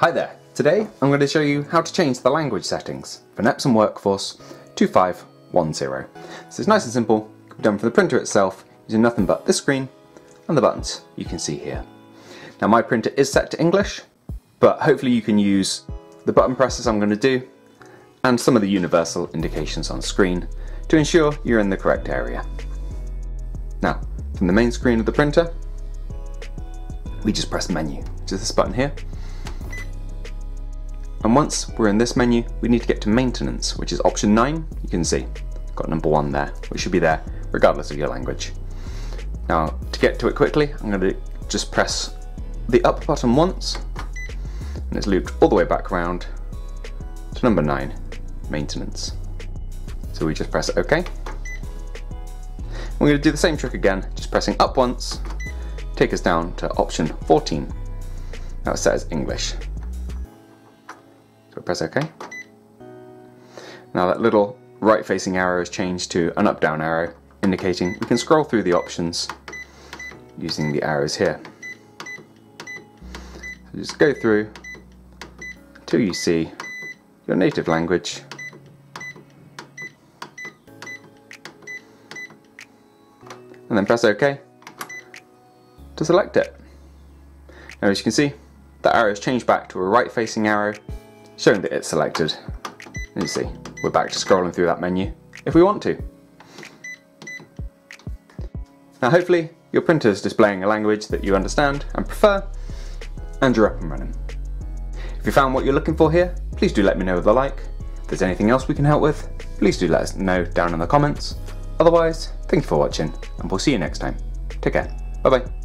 Hi there, today I'm going to show you how to change the language settings for Epson WorkForce 2510. So it's nice and simple, can be done from the printer itself using nothing but this screen and the buttons you can see here. Now my printer is set to English, but hopefully you can use the button presses I'm going to do and some of the universal indications on screen to ensure you're in the correct area. Now, from the main screen of the printer, we just press menu, which is this button here. And once we're in this menu, we need to get to maintenance, which is option 9. You can see, got number 1 there, which should be there regardless of your language. Now, to get to it quickly, I'm going to just press the up button once, and it's looped all the way back around to number 9, maintenance. So we just press OK. We're going to do the same trick again, just pressing up once, take us down to option 14. Now it says English. Press OK. Now that little right facing arrow has changed to an up down arrow, indicating we can scroll through the options using the arrows here. So just go through until you see your native language and then press OK to select it. Now as you can see, the arrow has changed back to a right facing arrow, showing that it's selected. And you see, we're back to scrolling through that menu if we want to. Now hopefully your printer is displaying a language that you understand and prefer, and you're up and running. If you found what you're looking for here, please do let me know with a like. If there's anything else we can help with, please do let us know down in the comments. Otherwise, thank you for watching, and we'll see you next time. Take care. Bye bye.